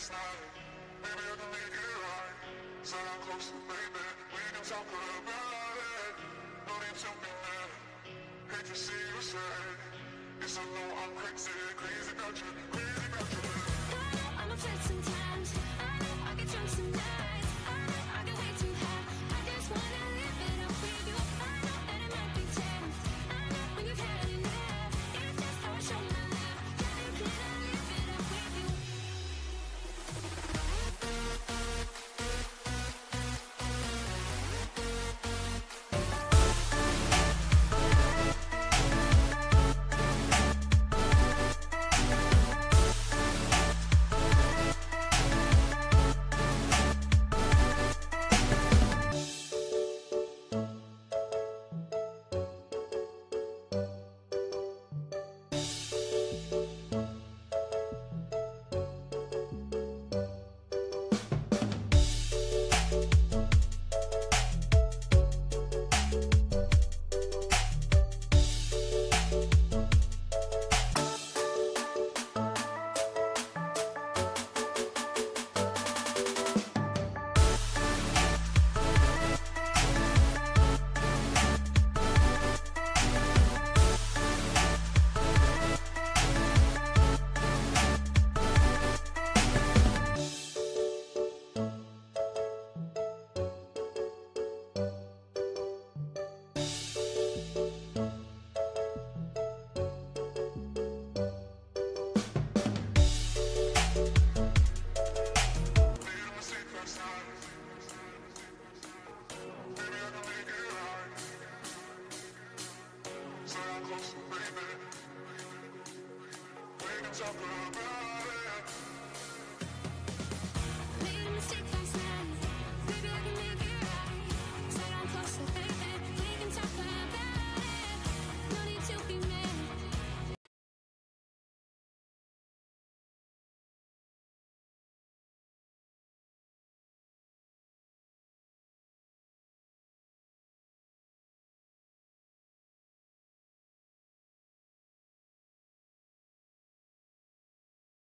slide. Maybe I can make it right. So I'm close to baby. We can talk about it. No need to be mad. Hate to see you sad. Yes, I know I'm crazy, crazy about you, crazy about you. Stay